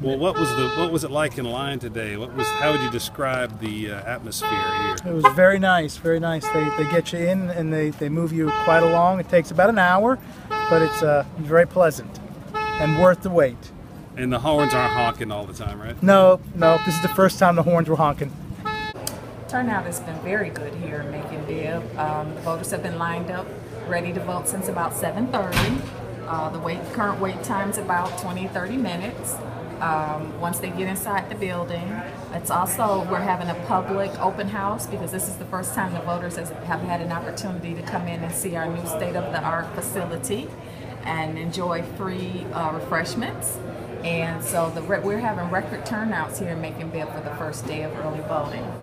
Well, what was the what was it like in line today? What was how would you describe the uh, atmosphere here? It was very nice, very nice. They, they get you in and they, they move you quite along. It takes about an hour, but it's uh, very pleasant and worth the wait. And the horns aren't honking all the time, right? No, no, this is the first time the horns were honking. Turnout has been very good here in Macon Bibb. Um, the voters have been lined up, ready to vote since about 7:30. Uh, the wait, current wait time is about 20, 30 minutes. Um, once they get inside the building, it's also we're having a public open house because this is the first time the voters has, have had an opportunity to come in and see our new state-of-the-art facility and enjoy free uh, refreshments. And so the, we're having record turnouts here in Macon for the first day of early voting.